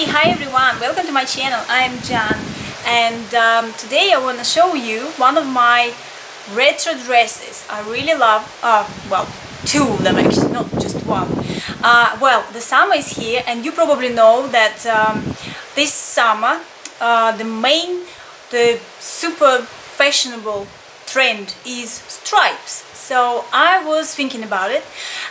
Hey, hi everyone, welcome to my channel. I'm Jan and um, today I want to show you one of my retro dresses. I really love, uh, well, two of them actually, not just one. Uh, well, the summer is here and you probably know that um, this summer uh, the main, the super fashionable trend is stripes. So I was thinking about it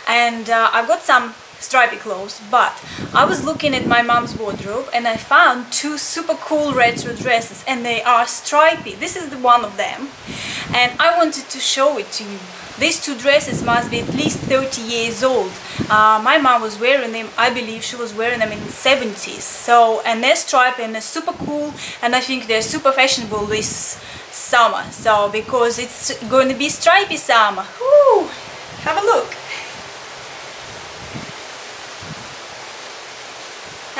and uh, I've got some stripy clothes but I was looking at my mom's wardrobe and I found two super cool retro dresses and they are stripy. This is the one of them. And I wanted to show it to you. These two dresses must be at least 30 years old. Uh, my mom was wearing them I believe she was wearing them in the 70s so and they're stripy and they're super cool and I think they're super fashionable this summer. So because it's going to be stripy summer. Woo! have a look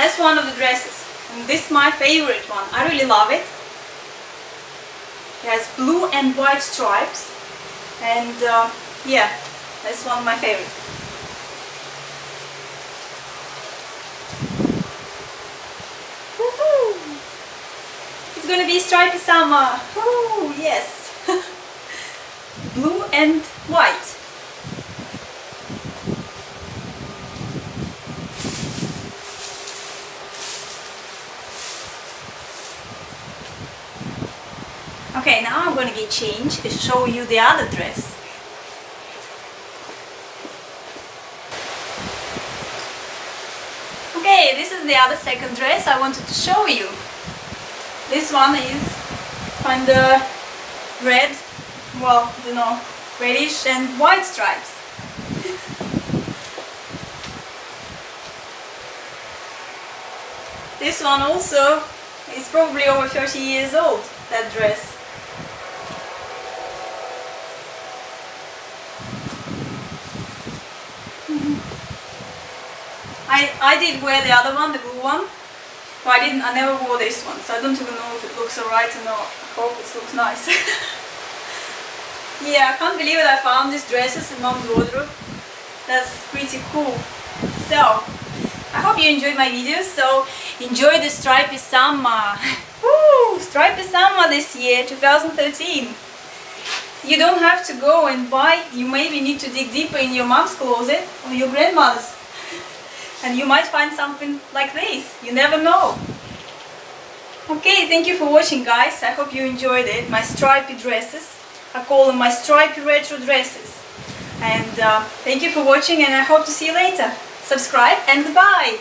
That's one of the dresses. And this is my favorite one. I really love it. It has blue and white stripes. And uh, yeah, that's one of my favorites. It's gonna be stripy summer. Woo, yes. blue and white. Okay, now I'm gonna get changed to show you the other dress. Okay, this is the other second dress I wanted to show you. This one is kind of red, well, you know, reddish and white stripes. this one also is probably over 30 years old that dress. I, I did wear the other one, the blue one, but I didn't, I never wore this one, so I don't even know if it looks alright or not. I hope it looks nice. yeah, I can't believe it, I found these dresses in mom's wardrobe. That's pretty cool. So, I hope you enjoyed my video, so enjoy the stripy summer. Woo! Stripy summer this year, 2013. You don't have to go and buy, you maybe need to dig deeper in your mom's closet or your grandmother's. And you might find something like this, you never know. Okay, thank you for watching guys, I hope you enjoyed it. My stripy dresses, I call them my stripy retro dresses. And uh, thank you for watching and I hope to see you later. Subscribe and goodbye!